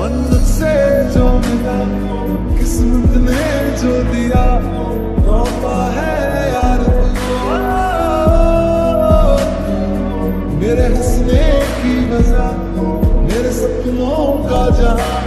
मंजिल से जो मिला, किस्मत ने जो दिया, तोहफा है यार। मेरे हंसने की वजह मेरे सपनों का जहाँ।